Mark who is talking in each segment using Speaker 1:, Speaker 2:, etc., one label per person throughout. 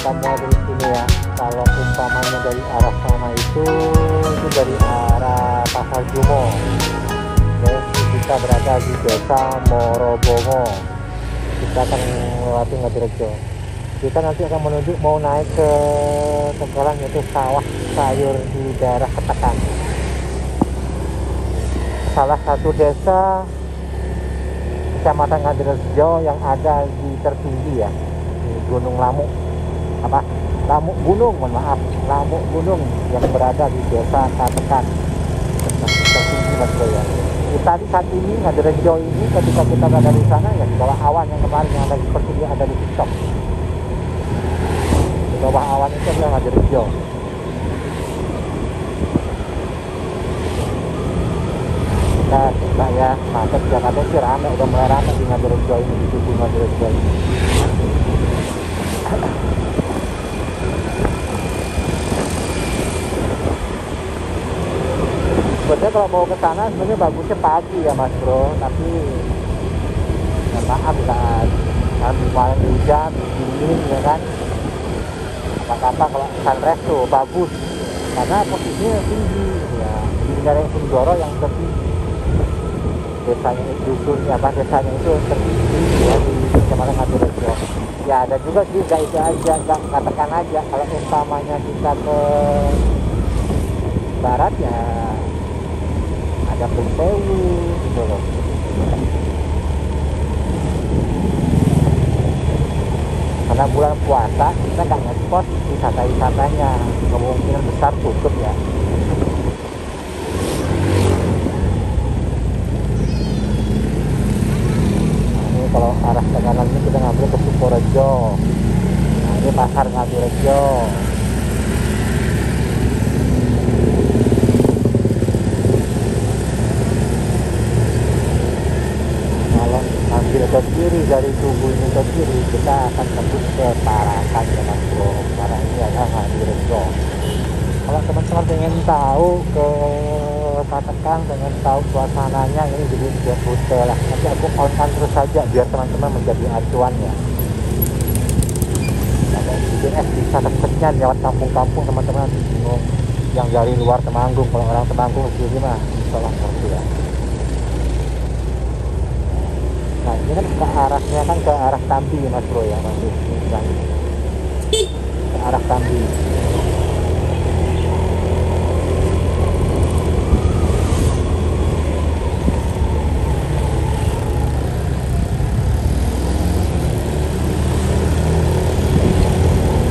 Speaker 1: kita mulai dari sini ya. Kalau umpamanya dari arah sana itu itu dari arah Pasar Jumo. Oke, kita berada di desa Morobongo kita akan melewati Ngadirejo kita nanti akan menuju mau naik ke Tegalan yaitu sawah sayur di daerah Ketekan salah satu desa Kecamatan Ngadirejo yang ada di tertinggi ya di Gunung Lamuk apa? Lamuk Gunung mohon maaf. Lamuk Gunung yang berada di desa Katekan tertinggi mas ya kita di saat ini Ngadirejo ini ketika kita berada di sana ya di bawah awan yang kemarin yang ada seperti dia ada di TikTok. Di bawah awan itu adalah Ngadirejo kita coba ya macet Jakarta sih rame udah mulai rame di Ngadirejo ini di tubuh Ngadirejo ini sebenarnya kalau mau ke sana sebenarnya bagusnya pagi ya mas bro. Tapi ya maaf kan kan kemarin hujan dingin ya kan? Kata-kata kalau sunrise tuh bagus. Karena posisinya tinggi ya. Di daerah Sindoro yang tertinggi desanya itu dusunnya apa desanya itu tertinggi ya di kecamatan Ngadirejo ya ada juga sih nggak itu aja nggak katakan aja. Kalau umpamanya kita ke barat ya ada Puntewu gitu loh. Karena bulan puasa kita nggak ngekos wisata-wisatanya. Kemungkinan besar tutup ya. Ini kalau arah ke kanan ini kita ngambil ke Sukorejo. Nah ini pasar Ngadirejo kalau ambil ke kiri dari tubuh ini ke kiri kita akan tembus ke Tarakan ya mas bro karena ini adalah Ngadirejo kalau teman-teman pengen tahu ke Tarakan pengen tahu suasananya ini jadi dia rute lah. Nanti aku on terus saja biar teman-teman menjadi acuan ya kalau GPS bisa deketnya lewat kampung-kampung teman-teman. Bingung yang dari luar Temanggung kalau orang Temanggung sini mah bisa lah ngerti ya Nah ini kan ke arahnya kan ke arah Tambi mas bro ya nanti ini kan. ke arah Tambi.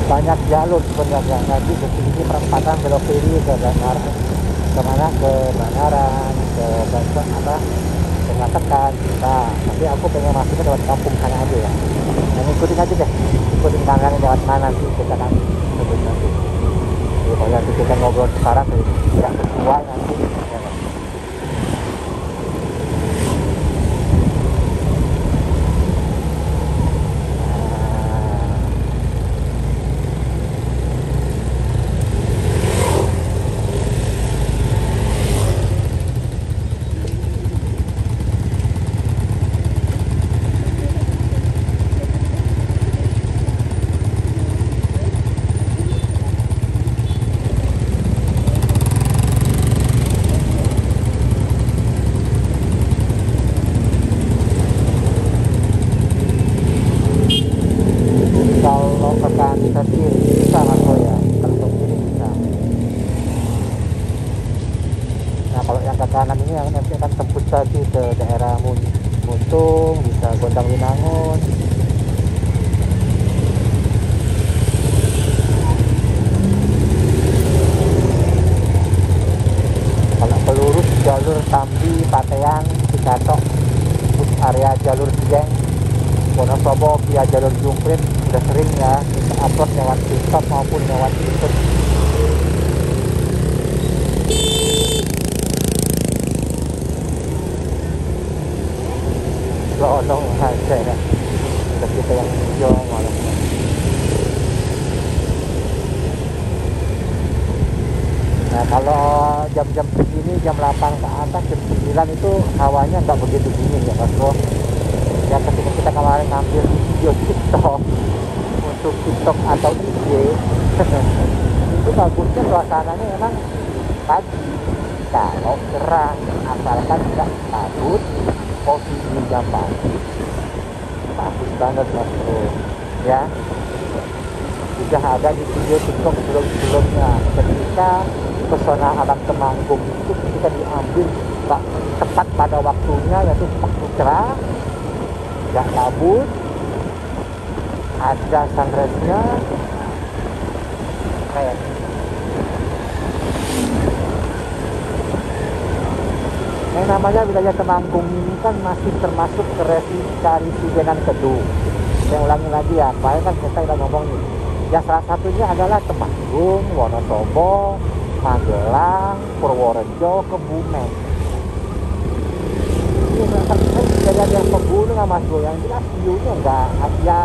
Speaker 1: banyak jalur sebenarnya. Nanti ke sini perempatan belok kiri ke Bangaran ke mana? Ke Bangaran ke Banten apa mengatakan nah tapi aku pengen masuknya lewat kampung sana aja ya. Yang ikutin aja deh. Ikutin tangan lewat mana nanti kita kan nanti kalau kita ngobrol sekarang tidak sesuai nanti ada di video TikTok sebelum-sebelumnya ketika pesona alam Temanggung itu ketika diambil tak tepat pada waktunya yaitu waktu cerah nggak kabut ada sunrise-nya. Kayak yang namanya wilayah Temanggung ini kan masih termasuk ke Residenan Kedung. Saya ulangi lagi ya Pak kan kita udah ngomong nih ya salah satunya adalah Temanggung, Wonosobo, Magelang, Purworejo, Kebumen. Ini kan kejadian yang pegunungan mas bro yang jelas view-nya enggak ya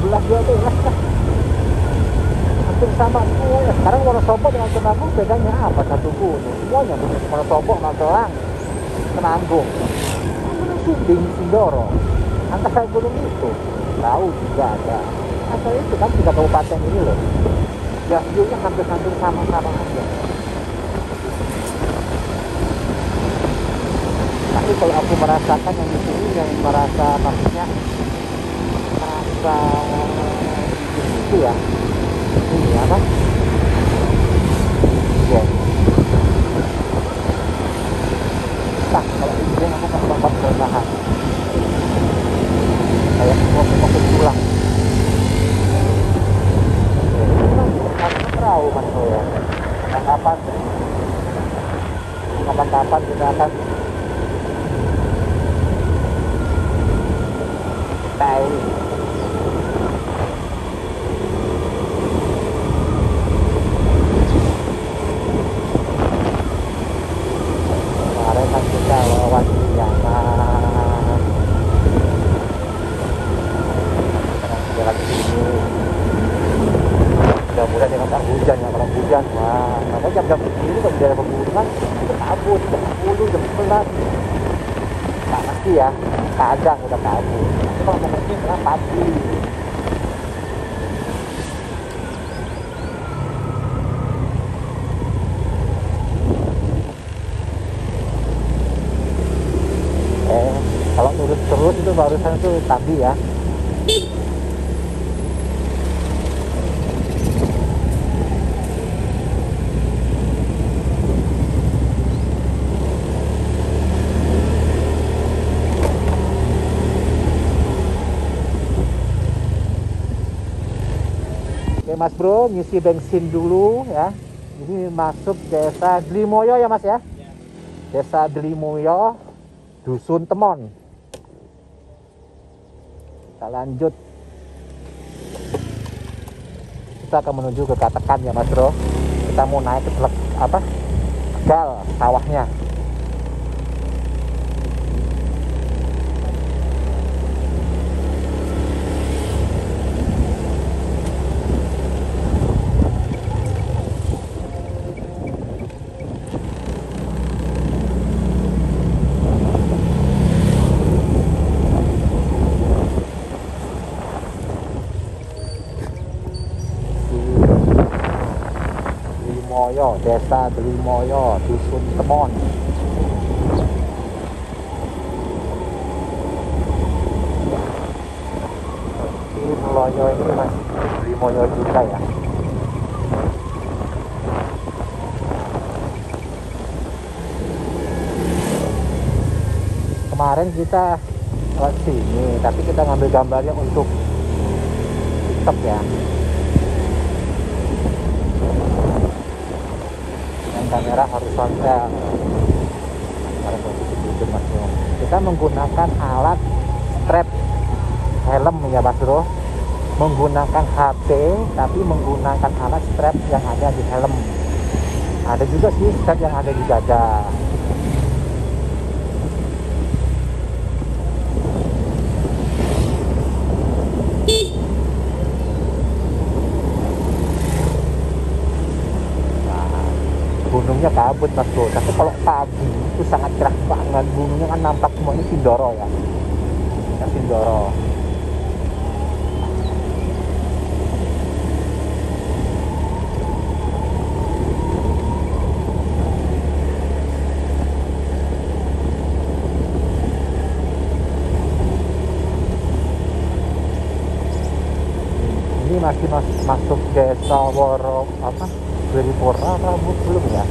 Speaker 1: belas dua belas lah hampir sama semuanya sekarang Wonosobo dengan Temanggung bedanya apa? Satu gunung. Semuanya Wonosobo, Magelang, Temanggung. Sumbing, Sindoro angkasa gunung itu tahu juga ada. Asal itu kan tiga kabupaten ini loh. Ya view-nya hampir-hampir sama-sama aja. Tapi kalau aku merasakan yang di sini yang merasa maksudnya merasa itu ya. Ini apa? Ya kalau ini aku nggak sempat bertahan mau mau pulang perahu mas ya kapan kapan-kapan kita akan tahu kemarin kan kita lewat Priangan jalan sini mudah-mudahan dengan tak hujan ya kalau hujan wah makanya jam-jam begini kalau di daerah pegunungan itu kabut jam 10 jam 11 tak pasti ya udah kabut tapi kalau mau mungkin lah pagi eh kalau lurus terus itu barusan itu tadi ya mas bro, ngisi bensin dulu ya. Ini masuk desa Delimoyo ya mas ya? Desa Delimoyo, Dusun Temon. Kita lanjut. Kita akan menuju ke Katekan ya mas bro. Kita mau naik ke apa? Tegal sawahnya. Delimoyo, Desa Delimoyo, Dusun Temon. Meloyo ini masih Delimoyo juga ya. Kemarin kita lewat sini, tapi kita ngambil gambarnya untuk TikTok ya. Kamera horizontal pada posisi bro kita menggunakan alat strap helm ya mas bro. Menggunakan HP tapi menggunakan alat strap yang ada di helm. Ada juga sih strap yang ada di dada gunungnya kabut mas bro tapi kalau pagi itu sangat cerah banget. Gunungnya kan nampak semuanya sindoro ya? Ya sindoro. Ini masih mas masuk desa Woro apa? 24 rambut belum ya?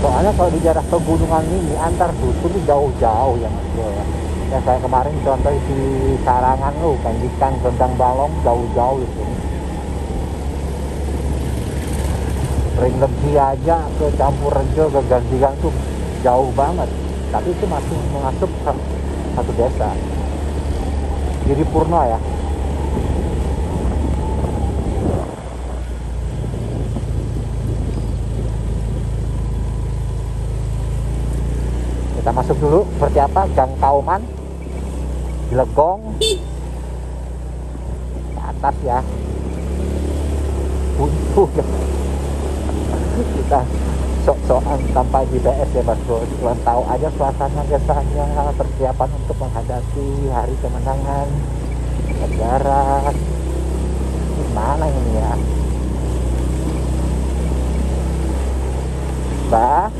Speaker 1: Soalnya kalau di jarak pegunungan ini antar dusun itu jauh-jauh ya mas bro ya yang saya kemarin contoh di Sarangan oh, lo kan tentang Balong jauh-jauh itu. Ringgeti aja ke Campur Rejo ke gantikan tuh jauh banget. Tapi itu masih mengasup satu desa. Jadi Purna ya. Kita masuk dulu seperti apa Gang Kauman Legong di atas ya. Buntu ya. Kita sok-sokan tanpa GPS ya Mas Bro. Cuma tahu aja suasana desanya persiapan untuk menghadapi hari kemenangan negara. Gimana ini ya? Mbak?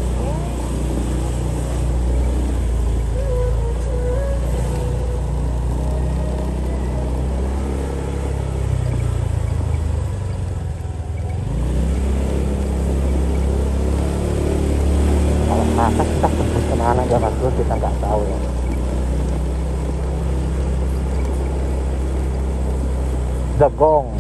Speaker 1: the gong.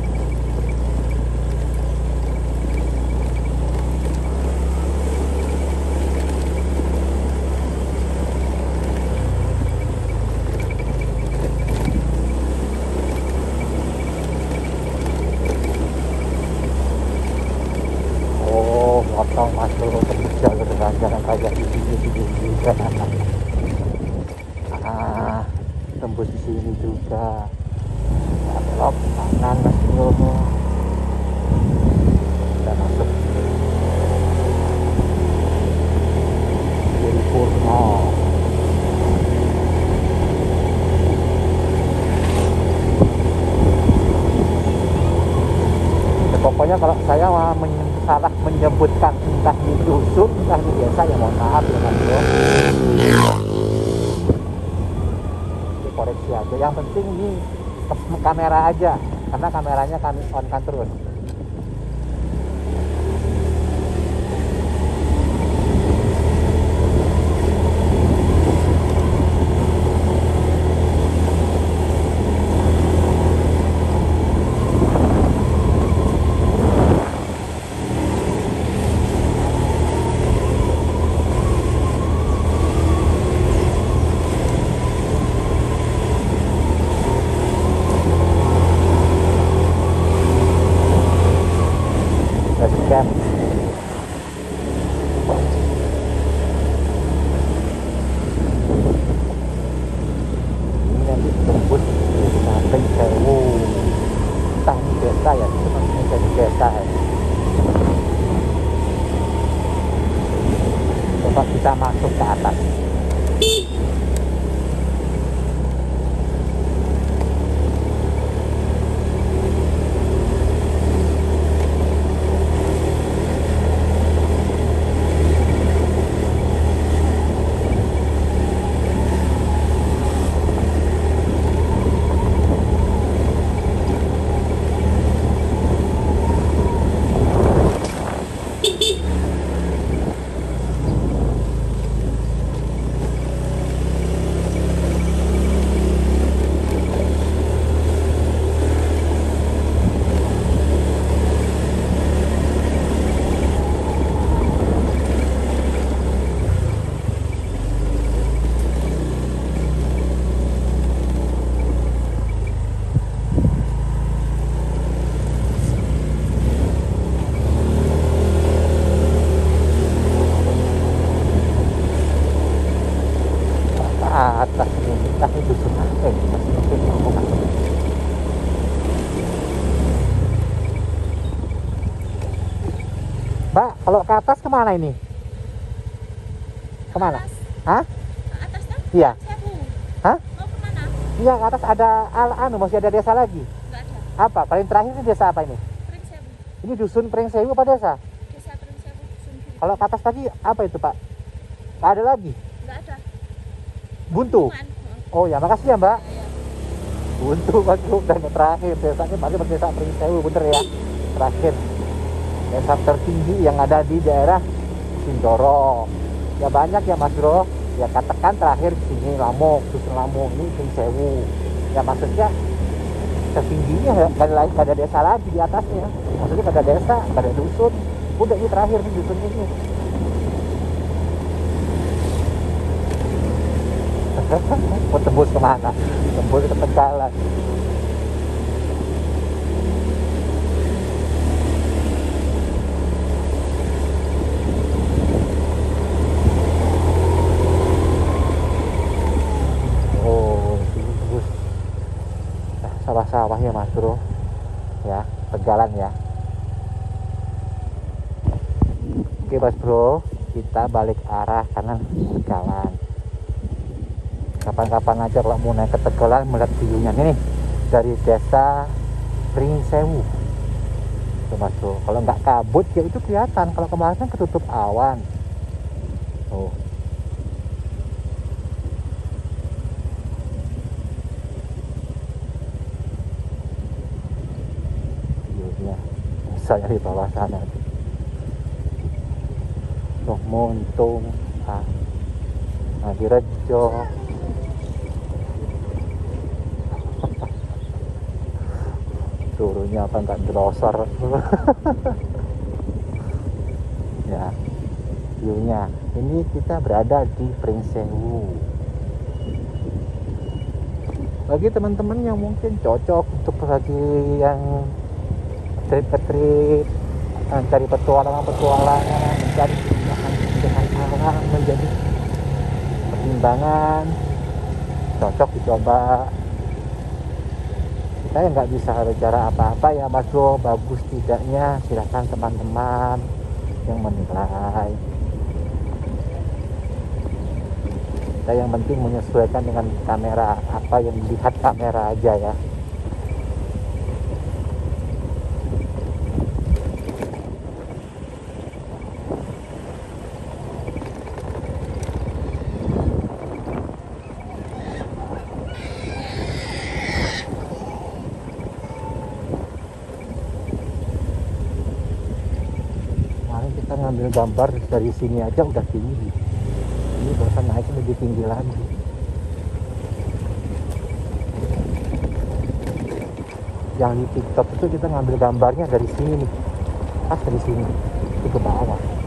Speaker 1: aja yang penting ini kamera aja karena kameranya kami on kan terus. Kalau ke atas ke mana ini? Ke mana?
Speaker 2: Atas.
Speaker 1: Hah?
Speaker 2: Ke atas? Kan?
Speaker 1: Iya. Hah?
Speaker 2: Mau?
Speaker 1: Iya, ke atas ada al anu masih ada desa lagi.
Speaker 2: Enggak ada.
Speaker 1: Apa? Paling terakhir ini desa apa ini?
Speaker 2: Pring
Speaker 1: Ini dusun Pring apa desa?
Speaker 2: Desa Pring dusun.
Speaker 1: Kalau ke atas tadi apa itu, Pak? Enggak ada lagi?
Speaker 2: Enggak ada.
Speaker 1: Buntu.
Speaker 2: Cuman.
Speaker 1: Anu, oh ya, makasih ya, Mbak.
Speaker 2: Ya, ya.
Speaker 1: Buntu Pak dan terakhir desanya pasti berdesa Pring Sewu bener ya. Terakhir desa tertinggi yang ada di daerah Sindoro. Ya banyak ya Mas Bro. Ya katakan terakhir di sini Lamuk, Dusun Lamuk ini Pringsewu. Ya maksudnya tertingginya ya, lain ada desa lagi di atasnya. Maksudnya ada desa, ada dusun. Udah ini terakhir nih dusun ini. mau tembus ke mana? Tembus ke Tegalan. Oh, ini tembus Sawah-sawah ya Mas Bro. Ya, Tegalan ya. Oke Mas Bro, kita balik arah kanan Tegalan kapan-kapan aja kalau mau naik ke Tegalan melihat view-nya. Ini dari desa Pringsewu Tuh mas bro kalau nggak kabut ya itu kelihatan. Kalau kemarin kan ketutup awan. Tuh view-nya misalnya di bawah sana. Tuh Muntung ah, Nadirejo turunnya apa enggak drosor ya. Viewnya ini kita berada di Pringsewu. Bagi teman-teman yang mungkin cocok untuk lagi yang trip ke trip mencari petualangan-petualangan mencari dengan alam menjadi pertimbangan. Cocok dicoba. Saya nggak bisa bicara apa-apa ya Mas Bro. Bagus tidaknya. Silahkan teman-teman yang menilai. Kita yang penting menyesuaikan dengan kamera apa yang dilihat kamera aja ya kemarin kita ngambil gambar dari sini aja udah tinggi. Ini bahkan naik lebih tinggi lagi. Yang di tiktok itu kita ngambil gambarnya dari sini nih. Pas dari sini itu ke bawah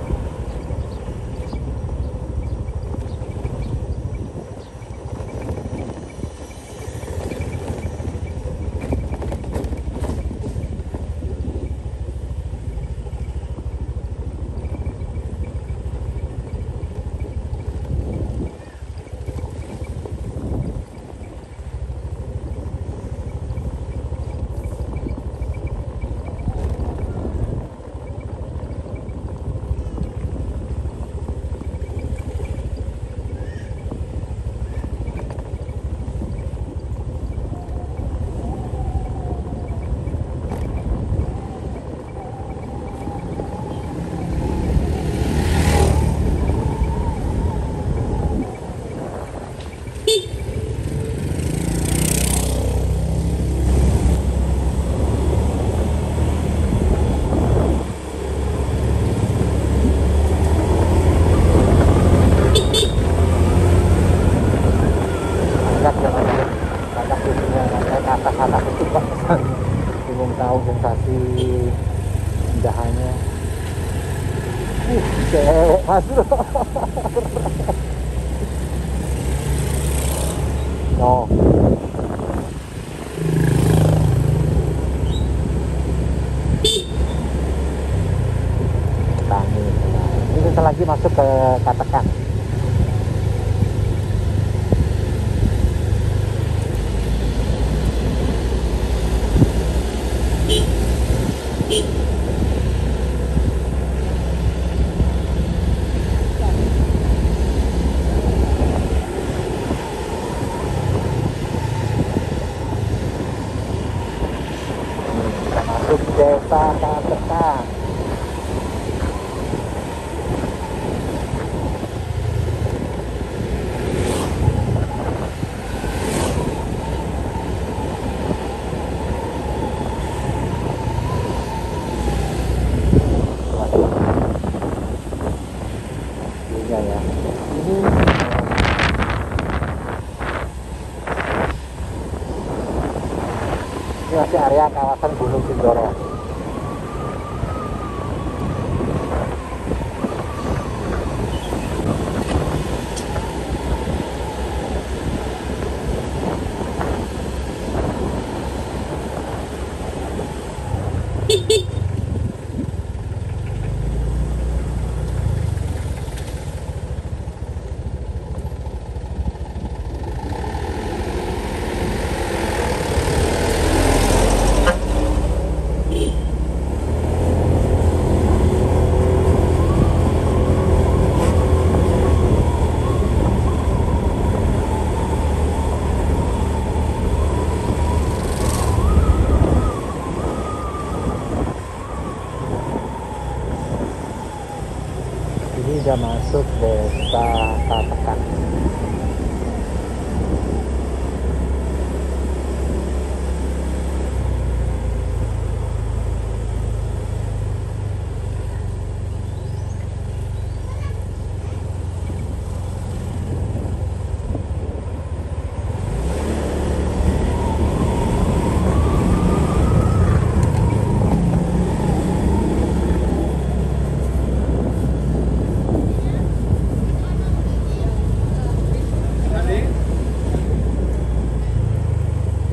Speaker 1: Ini udah masuk desa Katekan.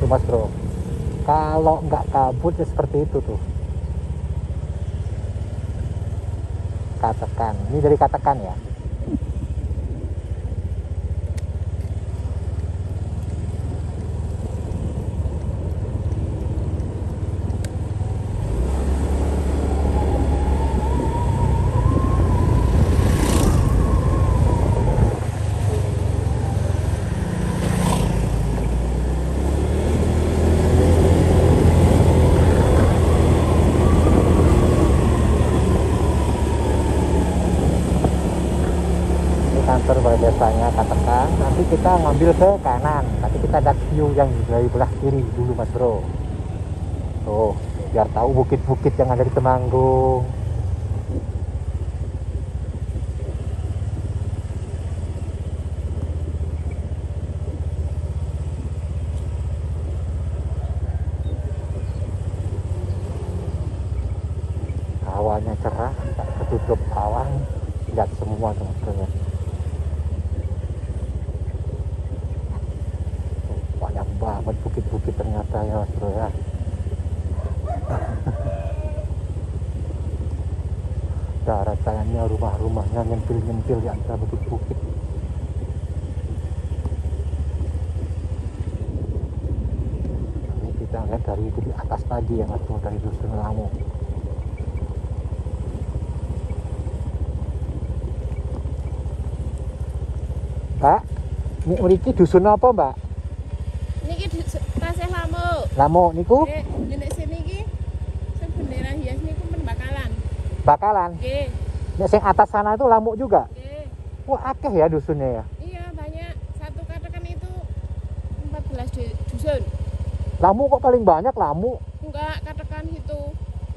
Speaker 1: Tuh mas bro, kalau nggak kabut ya seperti itu tuh. Katakan, ini dari katakan ya. Ini kantor balai desanya katakan. Nanti kita ngambil ke kanan. Tapi kita ada view yang dari belah kiri dulu mas bro. Tuh, biar tahu bukit-bukit yang ada di Temanggung. Awannya cerah, tak ketutup awan, lihat semua tuh mas bro. ya. banyak banget bukit-bukit ternyata ya mas bro ya darat sayangnya rumah-rumahnya nyempil-nyempil di antara bukit-bukit ini kita lihat dari itu di atas tadi ya mas bro dari dusun lamu Mbak, ini mriki dusun apa mbak?
Speaker 2: Niki tasih lamo.
Speaker 1: Lamu niku
Speaker 2: Nggih, nek sini iki sing bendera hias niku men bakalan.
Speaker 1: bakalan.
Speaker 2: Nggih,
Speaker 1: Nek sing atas sana itu lamuk juga.
Speaker 2: nggih.
Speaker 1: Wah, akeh ya dusunnya ya.
Speaker 2: Iya, banyak. Satu katakan itu 14 du- dusun.
Speaker 1: Lamuk kok paling banyak lamuk.
Speaker 2: Enggak, katakan itu.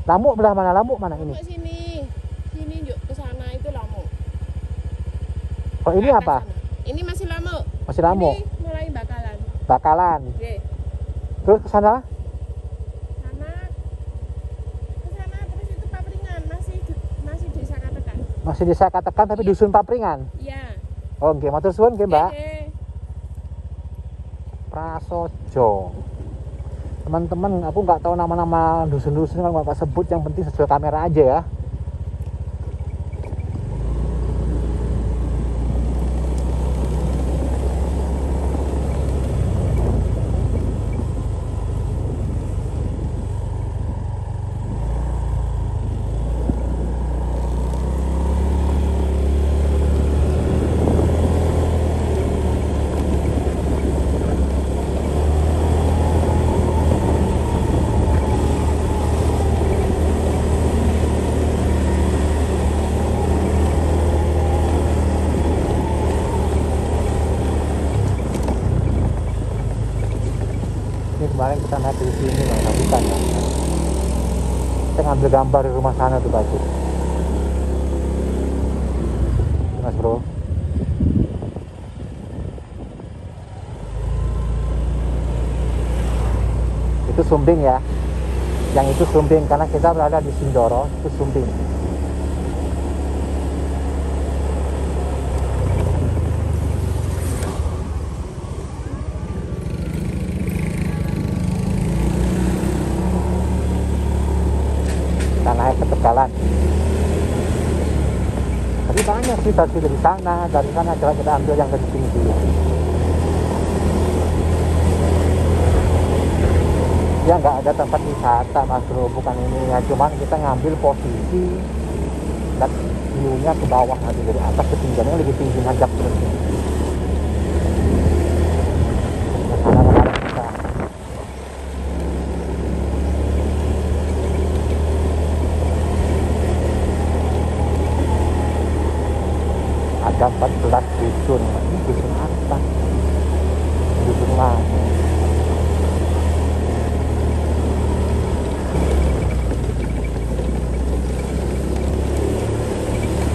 Speaker 1: Lamuk belah mana? Lamuk mana ini?
Speaker 2: Sini. Sini yuk ke sana itu lamuk.
Speaker 1: Oh, ini apa?
Speaker 2: sana. Masih. Ini mulai bakalan.
Speaker 1: Bakalan.
Speaker 2: Nggih.
Speaker 1: Terus ke sana?
Speaker 2: Sana ke sana terus itu papringan masih masih desa katakan.
Speaker 1: Masih desa katakan tapi dusun papringan.
Speaker 2: Iya.
Speaker 1: Oh, nggih, matur suwun nggih, Mbak.
Speaker 2: Nggih.
Speaker 1: Prasojo. Teman-teman, aku nggak tahu nama-nama dusun-dusun kan nggak sebut, yang penting sesuai kamera aja ya. Ini kemarin kita naik di sini loh, nah, bukan ya. Kita ngambil gambar rumah sana tuh bagus. Mas bro. itu Sumbing ya yang itu Sumbing karena kita berada di Sindoro itu Sumbing kita naik ke Tegalan tapi taksi dari sana dari sana coba kita ambil yang sini dulu ya nggak ada tempat wisata mas bro bukan ini ya. Cuman kita ngambil posisi dan view-nya ke bawah nanti dari atas ketinggiannya lebih tinggi ngajak terus ke sana kemarin kita ada 14 dusun ini dusun apa dusun mana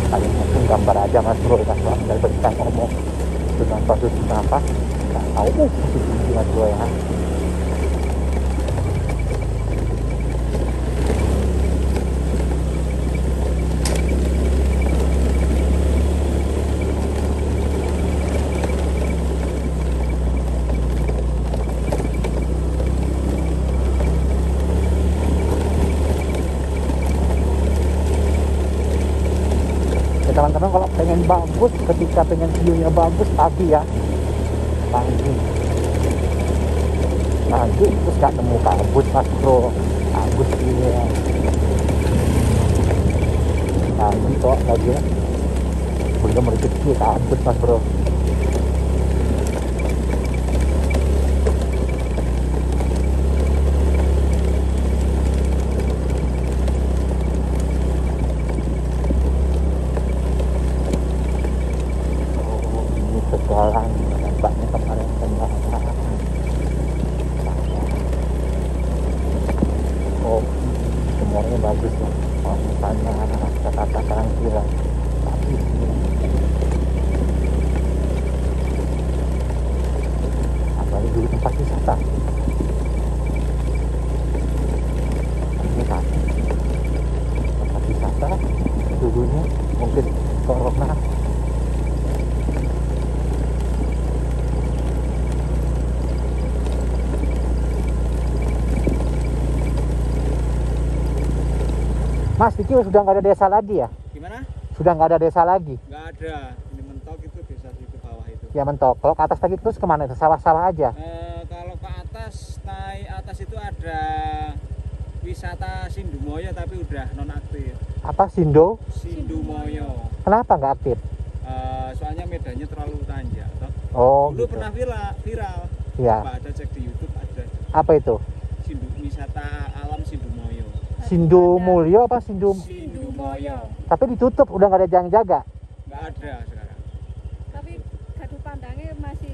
Speaker 1: paling mungkin gambar aja mas bro ya soal dari kita ngomong dengan kasus apa nggak tahu uh masih tinggi mas bro ya ya teman-teman kalau pengen bagus ketika pengen view-nya bagus pagi ya pagi pagi terus gak nemu kabut mas bro. Bagus ini ya. Nah mentok lagi ya. Belum rezeki kabut mas bro Oh, ini segalan nampaknya kemarin kendaraan oh semuanya bagus lah kalau misalnya Jakarta sekarang kira tapi apalagi dulu tempat wisata ini kan tempat wisata dulunya mungkin corona Mas, Diki sudah nggak ada desa lagi ya?
Speaker 3: Gimana?
Speaker 1: Sudah nggak ada desa lagi?
Speaker 3: Nggak ada. Ini mentok itu desa situ bawah itu.
Speaker 1: Ya mentok. Kalau ke atas lagi terus ke mana? Ke sawah-sawah aja.
Speaker 3: Eh, kalau ke atas, naik atas itu ada wisata Sindumoyo tapi udah non aktif.
Speaker 1: Apa Sindo?
Speaker 3: Sindumoyo.
Speaker 1: Kenapa nggak aktif?
Speaker 3: Eh, soalnya medannya terlalu tanjak. toh.
Speaker 1: Oh,
Speaker 3: Dulu
Speaker 1: gitu.
Speaker 3: pernah viral, viral.
Speaker 1: Ya.
Speaker 3: Coba ada cek di YouTube ada
Speaker 1: Apa itu?
Speaker 3: Sindu, wisata alam Sindumoyo.
Speaker 1: Sindo Mulyo apa Sindo?
Speaker 3: Sindumoyo.
Speaker 1: Tapi ditutup, udah nggak ada yang jaga.
Speaker 3: Nggak ada sekarang.
Speaker 2: tapi gadu pandangnya masih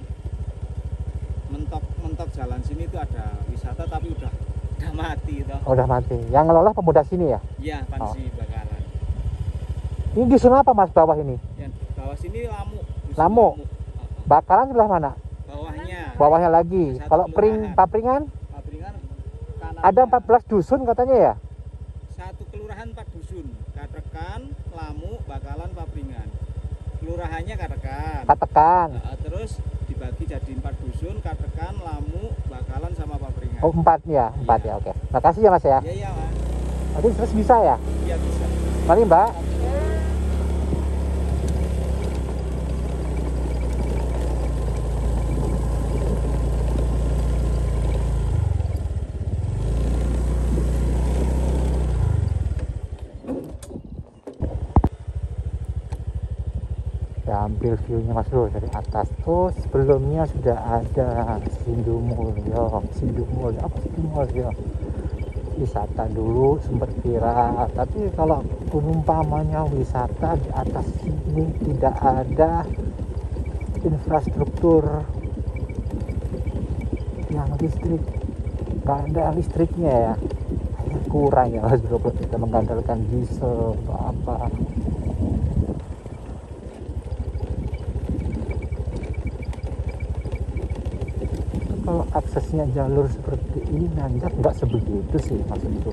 Speaker 3: Mentok mentok jalan sini itu ada wisata tapi udah udah mati toh.
Speaker 1: Oh, udah mati. Yang ngelola pemuda sini ya?
Speaker 3: Iya, Pansi Bakalan.
Speaker 1: Ini dusun apa mas bawah ini?
Speaker 3: Yang bawah sini Lamu.
Speaker 1: Lamu.
Speaker 3: Uh-uh.
Speaker 1: Bakalan sebelah mana?
Speaker 3: Bawahnya.
Speaker 1: Bawahnya lagi. Kalau pring papringan
Speaker 3: Papringan kanan.
Speaker 1: ada 14 dusun katanya ya?
Speaker 3: Kelurahan empat dusun. Katekan, Lamu, Bakalan, Papringan. Kelurahannya Katekan.
Speaker 1: Katekan.
Speaker 3: Nah, terus dibagi jadi empat dusun, Katekan, Lamu, Bakalan sama Papringan.
Speaker 1: Oh empat ya, empat ya. Oke. Makasih ya mas ya.
Speaker 3: Iya iya mas.
Speaker 1: Nanti terus bisa ya?
Speaker 3: Iya bisa.
Speaker 1: Mari mbak. Ya view-nya mas bro dari atas. Oh sebelumnya sudah ada Sindumulyo. Sindumulyo apa Sindumulyo? wisata dulu sempat viral tapi kalau umpamanya wisata di atas sini tidak ada infrastruktur yang listrik nggak ada listriknya ya kurang ya mas bro kita mengandalkan diesel atau apa aksesnya jalur seperti ini nanjak nggak sebegitu sih maksudku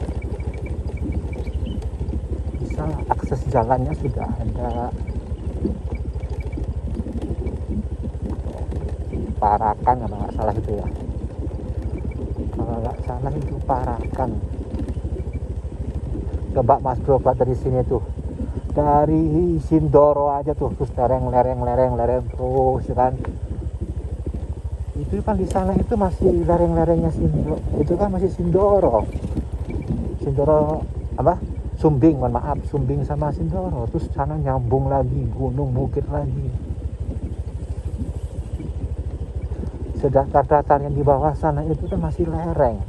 Speaker 1: bisa akses jalannya sudah ada. Parakan kalau nggak salah itu ya. Kalau nggak salah itu parakan. Coba mas bro buat dari sini tuh. Dari Sindoro aja tuh terus lereng lereng lereng lereng terus kan itu kan di sana itu masih lereng-lerengnya Sindoro. Itu kan masih Sindoro. Sindoro apa? Sumbing mohon maaf. Sumbing sama Sindoro. Terus sana nyambung lagi gunung bukit lagi. Sedangkan datar yang di bawah sana itu kan masih lereng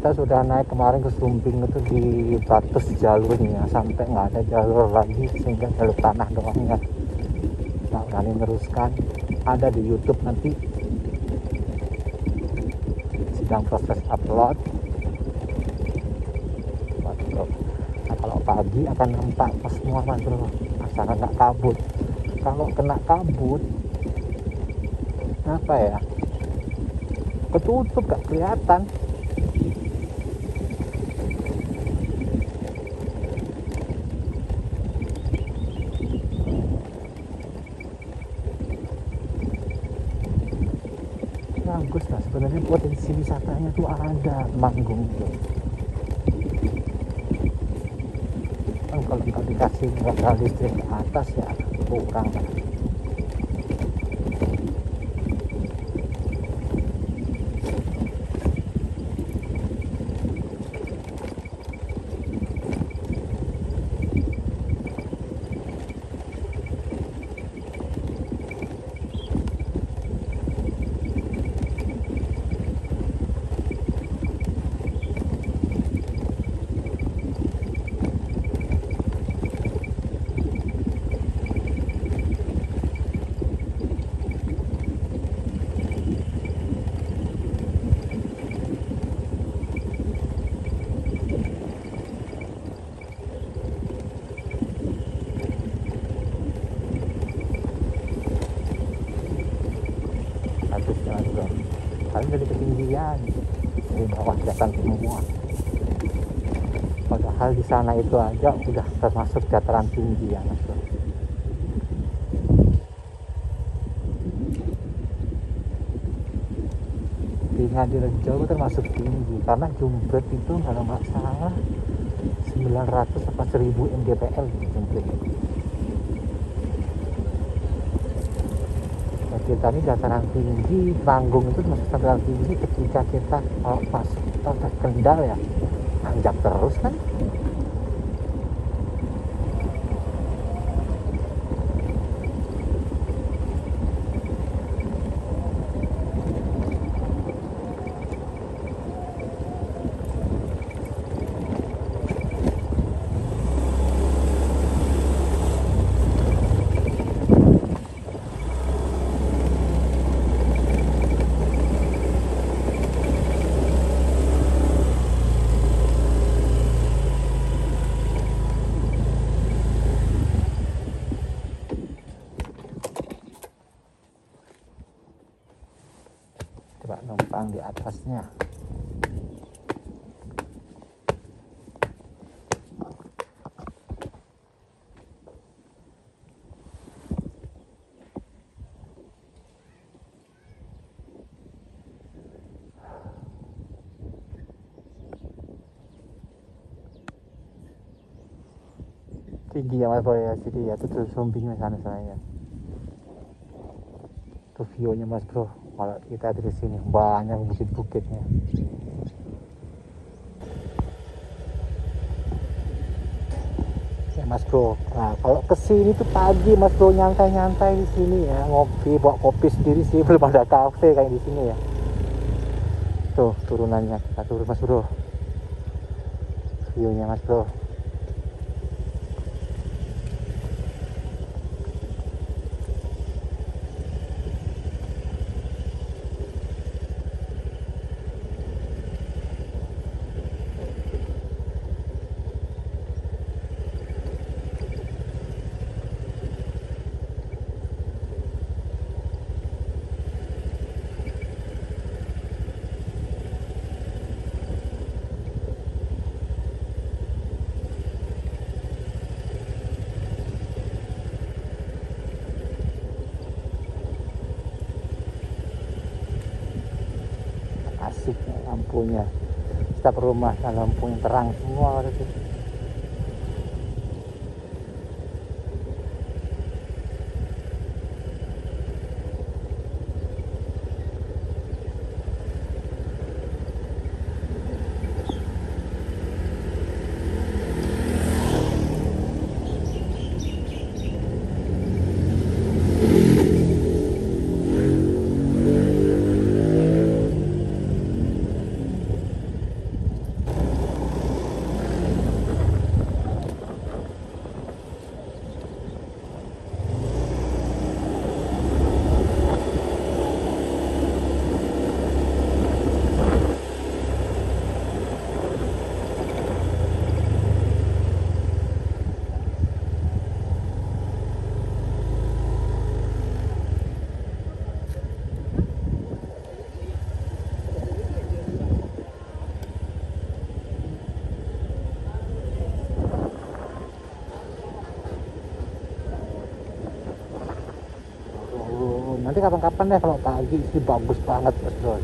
Speaker 1: kita sudah naik kemarin ke Sumbing itu di batas jalurnya sampai nggak ada jalur lagi sehingga jalur tanah doang ya. Nggak berani meneruskan ada di YouTube nanti. Sedang proses upload. Nah, kalau pagi akan nampak semua bro asalkan nggak kabut. Kalau kena kabut apa ya? Ketutup gak kelihatan bagus lah potensi wisatanya tuh ada manggung itu. Kan kalau dikasih nggak listrik ke atas ya kurang lah bagus jalan bro kalian dari ketinggian kelihatan semua. Padahal di sana itu aja udah termasuk dataran tinggi ya mas. Di Ngadirejo itu termasuk tinggi karena Jumpret itu kalau nggak salah 900 apa 1000 mdpl Jumpret Nah, kita ini dataran tinggi panggung itu termasuk dataran tinggi ketika kita kalau masuk tol Kendal ya. Nanjak terus kan coba numpang di atasnya tinggi ya mas boy ya ya tuh sumbing sana saya tuh view-nya mas bro kalau kita dari sini banyak bukit-bukitnya yang mas bro nah kalau ke sini tuh pagi mas bro nyantai-nyantai di sini ya ngopi bawa kopi sendiri sih belum ada kafe kayak di sini ya tuh turunannya kita turun mas bro view nya mas bro asik ya lampunya setiap rumah kan lampunya terang semua gitu. Oh, kapan-kapan deh kalau pagi sih bagus banget mas bro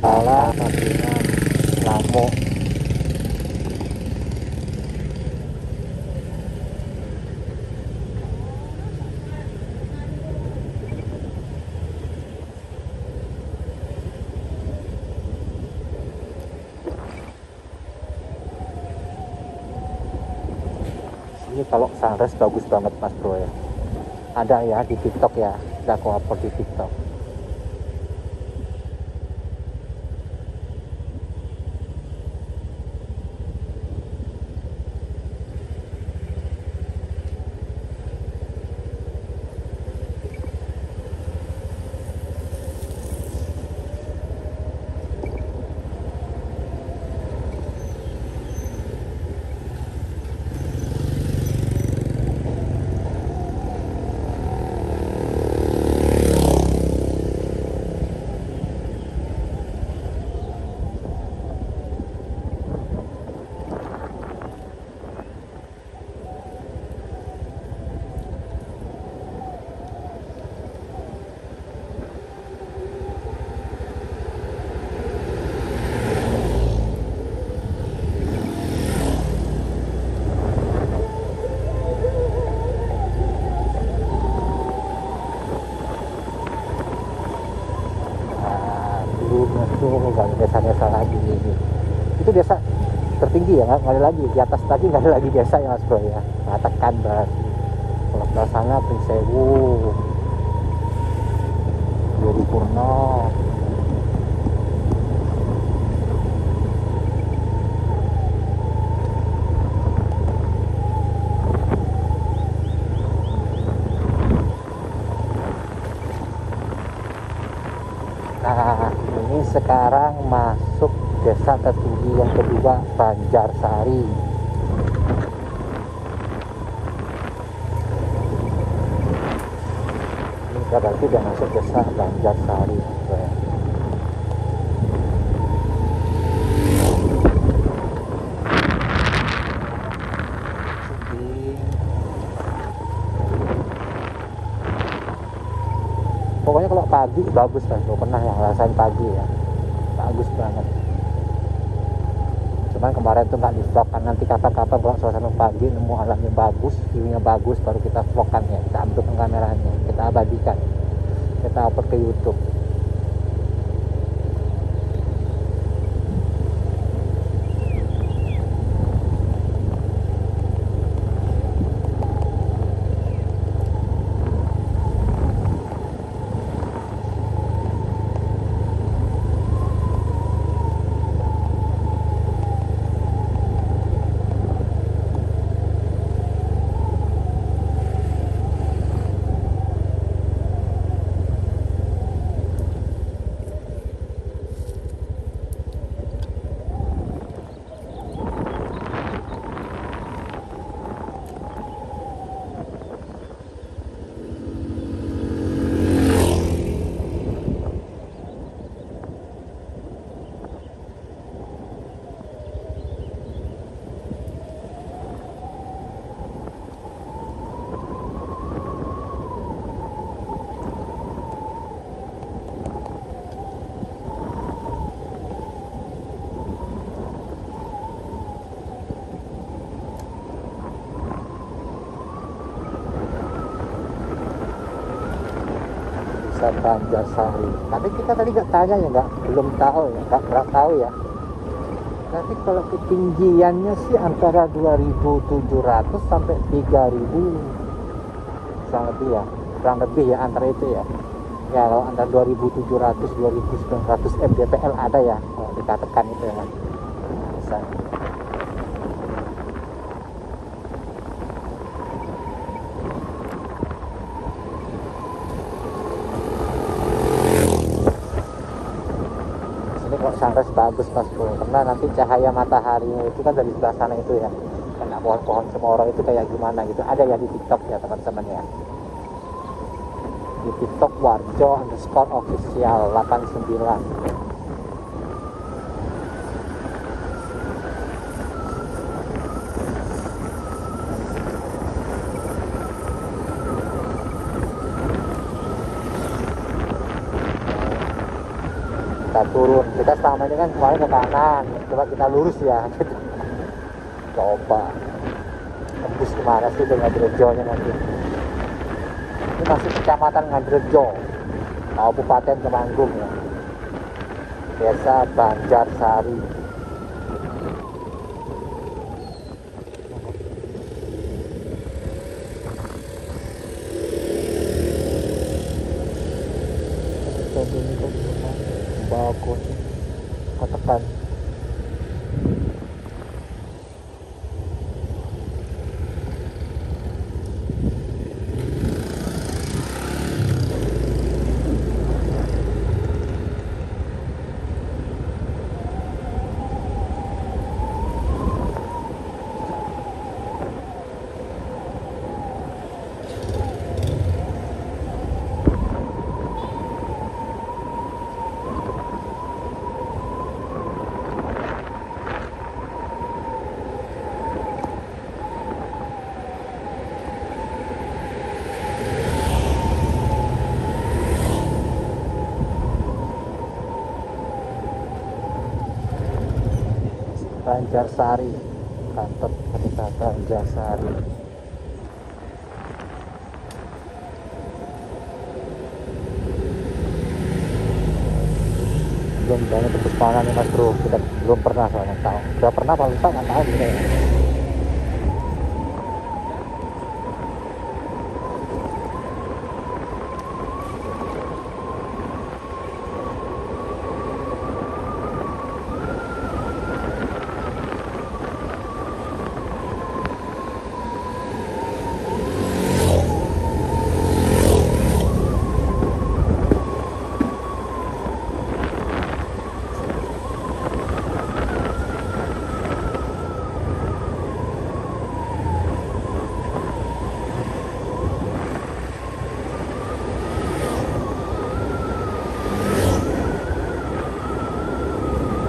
Speaker 1: Salah, Masinan, Lamo. Ini kalau sunrise bagus banget mas bro ya. Ada ya di TikTok ya, upload di TikTok. Nah, dulu tuh nggak desa-desa lagi ini. Itu desa tertinggi ya, nggak ada lagi di atas tadi nggak ada lagi desa ya mas bro ya. Nah, tekan berarti. Kalau sebelah sana Pringsewu, Yuri Purno, Nah, ini sekarang masuk desa tertinggi yang kedua, Banjarsari. Ini berarti udah masuk desa Banjarsari. ya. pokoknya kalau pagi bagus lah gue pernah yang ngerasain pagi ya bagus banget cuman kemarin tuh nggak di kan nanti kapan-kapan kalau suasana pagi nemu alamnya bagus view-nya bagus baru kita vlogkan ya kita ambil kameranya kita abadikan kita upload ke YouTube desa Banjarsari. Tapi kita tadi nggak tanya ya, nggak belum tahu ya, nggak nggak tahu ya. Tapi kalau ketinggiannya sih antara 2.700 sampai 3.000 kurang lebih ya, kurang lebih ya antara itu ya. Ya kalau antara 2.700 2.900 mdpl ada ya kalau kita tekan itu ya. Nah, sunrise bagus mas bro karena nanti cahaya mataharinya itu kan dari sebelah sana itu ya. Kena pohon-pohon semorong itu kayak gimana gitu. Ada ya di tiktok ya teman-teman ya. Di tiktok warjo underscore official 89 turun. Kita selama ini kan kemarin ke kanan coba kita lurus ya. Coba. Tembus ke mana sih ke Ngadirejo nya nanti? Ini masih kecamatan Ngadirejo Kabupaten Temanggung ya. Desa Banjarsari ini kok bagus katakan Banjarsari kantor kereta Banjarsari belum banyak tebus pangan nih mas bro. Kita belum pernah soalnya tahu. Udah pernah apa lupa nggak tahu. gini ya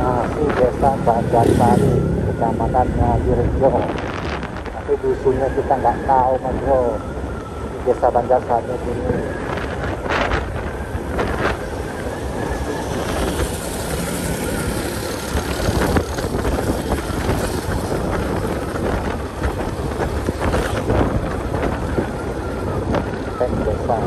Speaker 1: Nah, ini desa Banjarsari, kecamatan Ngadirejo. Tapi dusunnya kita nggak tahu, mas bro. Di desa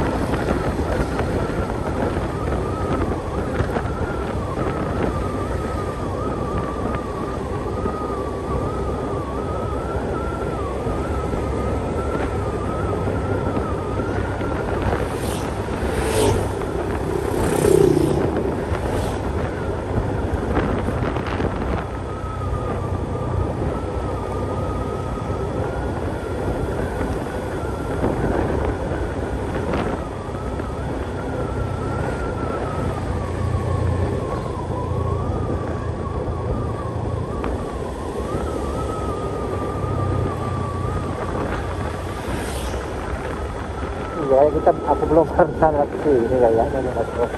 Speaker 1: Banjarsari ini. Kita aku belum pernah lagi sini kayaknya nih mas bro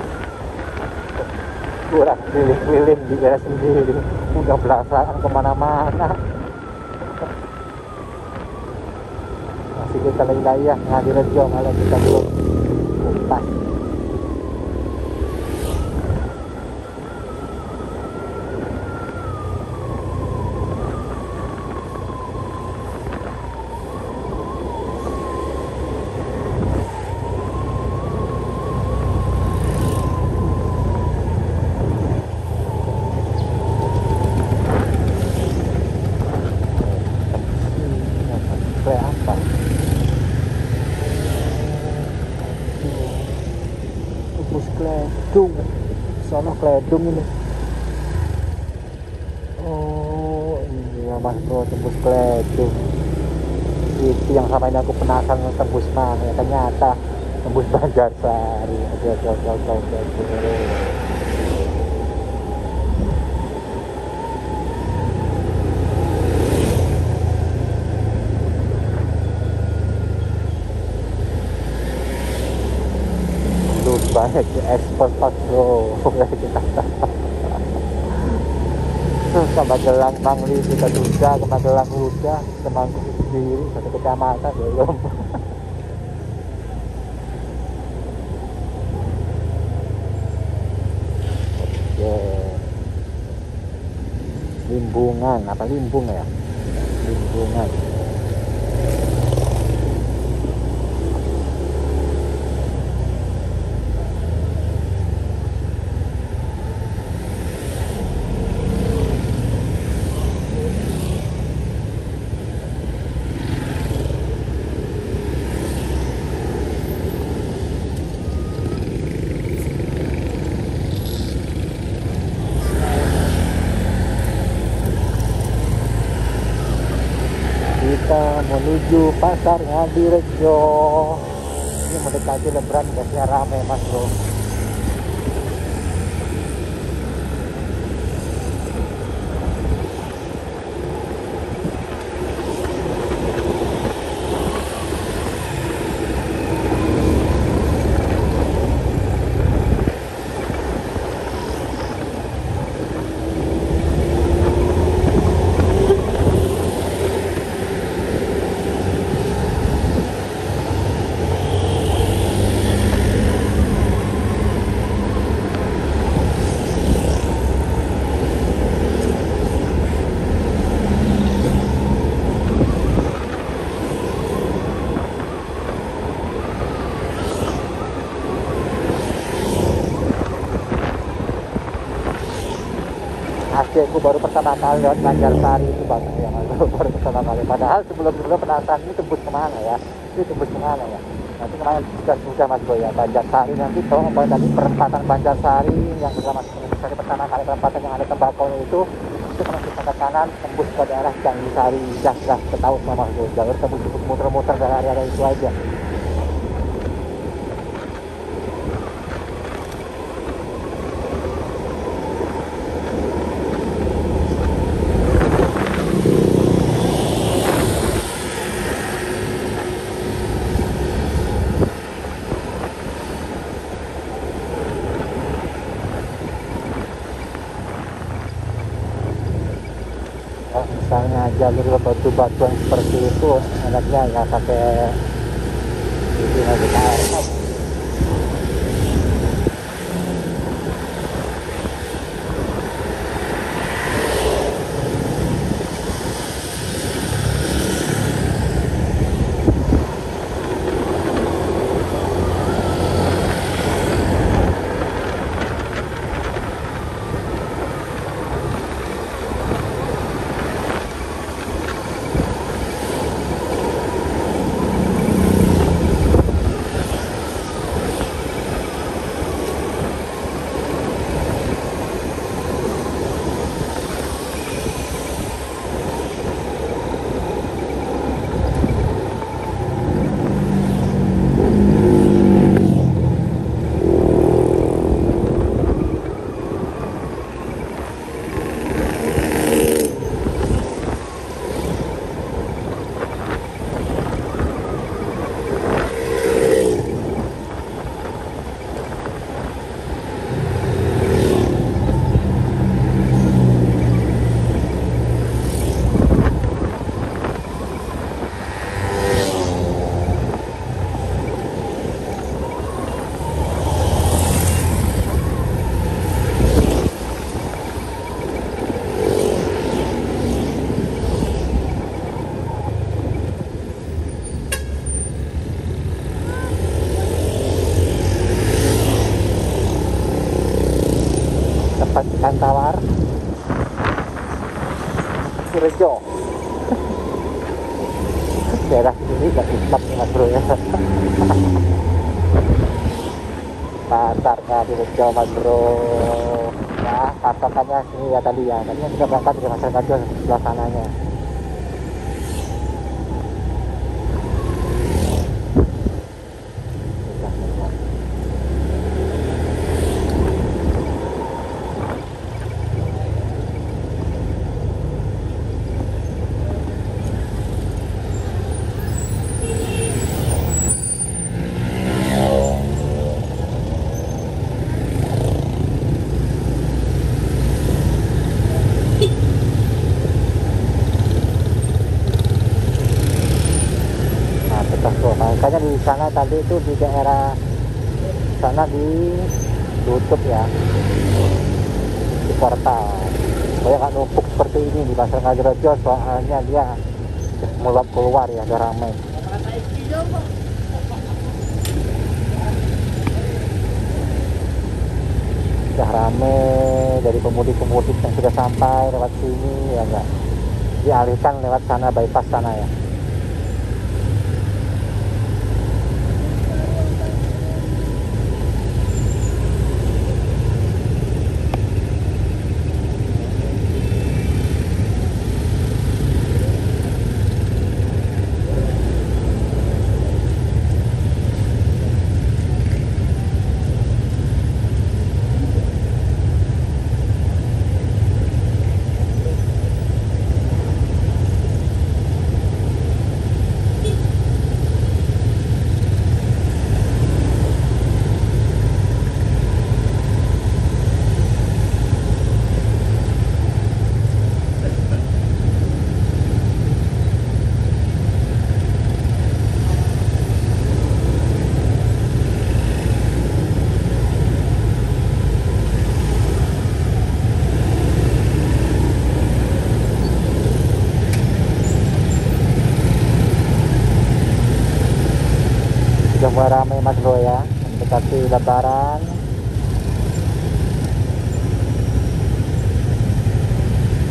Speaker 1: kurang keliling-keliling di daerah sendiri. Udah belasan ke mana-mana. Masih kita wilayah ngadirejo kalau kita belum kumpas kayak apa tembus kledung kledung ini. Oh iya mas bro tembus kledung itu yang sama ini aku penasaran tembus mana ya ternyata tembus Banjarsari oke oke oke oke oke oke. Banyak di ekspor pas bro kita ke Magelang Mangli kita juga ke Magelang udah ke Mangli sendiri satu kecamatan belum Oke. Limbungan apa limbung ya? Limbungan kita pasar Ngadirejo ini mendekati lebaran biasanya ramai mas bro baru pertama kali lewat Banjarsari itu banget ya Mas. baru pertama kali padahal sebelum sebelum penasaran ini tembus ke mana ya? Ini tembus ke mana ya? Nanti kemarin sudah sudah Mas Boy ya. Banjarsari nanti tahu apa tadi perempatan Banjarsari yang bersama Sari pertama kali perempatan yang ada tembakau itu itu kalau kita ke kanan tembus ke daerah Jangisari dah dah ketahui sama Mas Boy. Jalur tembus tembus muter-muter dari area itu aja kalau jalur batu-batuan seperti itu enaknya ya pakai ini lagi mas bro ya patokannya sini ya tadi ya. Tadi kita berangkat dari masyarakat sebelah sananya Sudah, sudah. Nah, betul tuh. Makanya di sana tadi itu di daerah sana ditutup ya di portal. Supaya nggak numpuk seperti ini di pasar Ngajrojo soalnya dia meluap keluar ya, udah ramai. Udah rame dari pemudik-pemudik yang sudah sampai lewat sini ya enggak dialihkan lewat sana bypass sana ya. sudah mulai ramai mas bro ya mendekati lebaran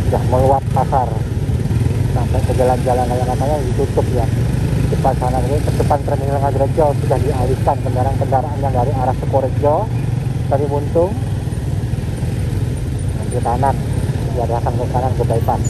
Speaker 1: sudah meluap pasar sampai ke jalan-jalan yang namanya ditutup ya depan sana ini ke depan terminal Ngadirejo sudah dialihkan kendaraan-kendaraan yang dari arah Sukorejo dari Buntung ambil kanan diarahkan ke kanan ke bypass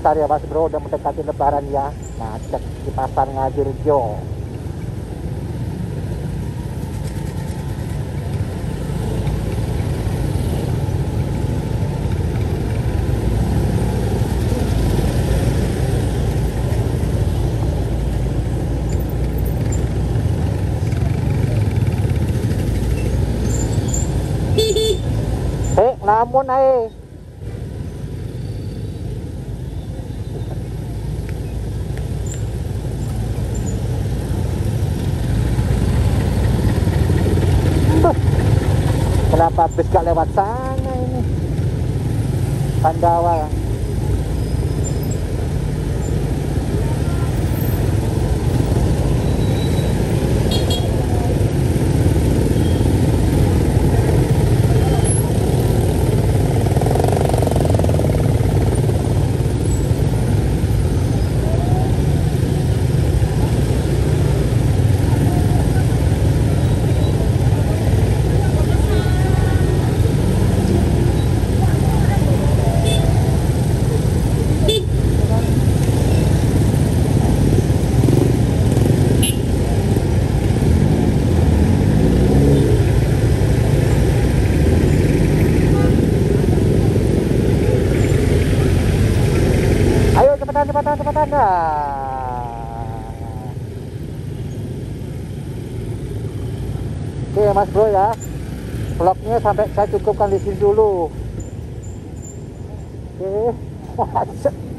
Speaker 1: pasar ya mas bro udah mendekati lebaran ya macet di pasar Ngajirjo Eh, namun ay. Beuh, Kenapa bis gak lewat sana ini? Pandawa. Ayo cepetan cepetan cepetan nah. Oke mas bro ya. Vlognya sampai saya cukupkan di sini dulu. Oke